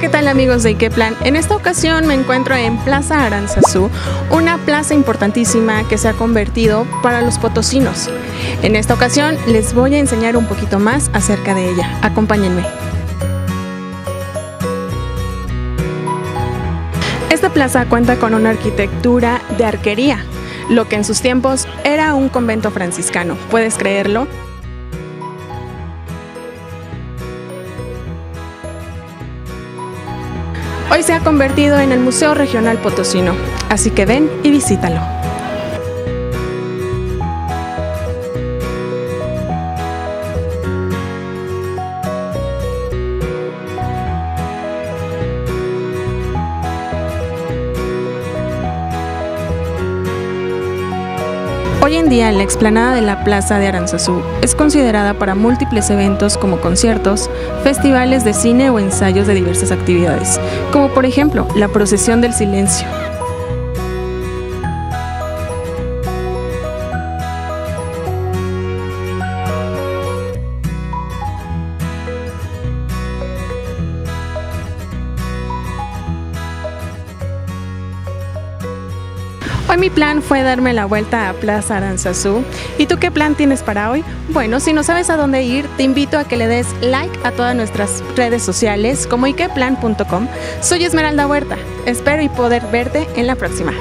¿qué tal amigos de Ikeplan? En esta ocasión me encuentro en Plaza Aranzazú, una plaza importantísima que se ha convertido para los potosinos. En esta ocasión les voy a enseñar un poquito más acerca de ella. Acompáñenme. Esta plaza cuenta con una arquitectura de arquería, lo que en sus tiempos era un convento franciscano. ¿Puedes creerlo? Hoy se ha convertido en el Museo Regional Potosino, así que ven y visítalo. Hoy en día la explanada de la Plaza de Aranzazú es considerada para múltiples eventos como conciertos, festivales de cine o ensayos de diversas actividades, como por ejemplo la Procesión del Silencio. Hoy mi plan fue darme la vuelta a Plaza Aranzazú. ¿Y tú qué plan tienes para hoy? Bueno, si no sabes a dónde ir, te invito a que le des like a todas nuestras redes sociales como ikeplan.com. Soy Esmeralda Huerta. Espero y poder verte en la próxima.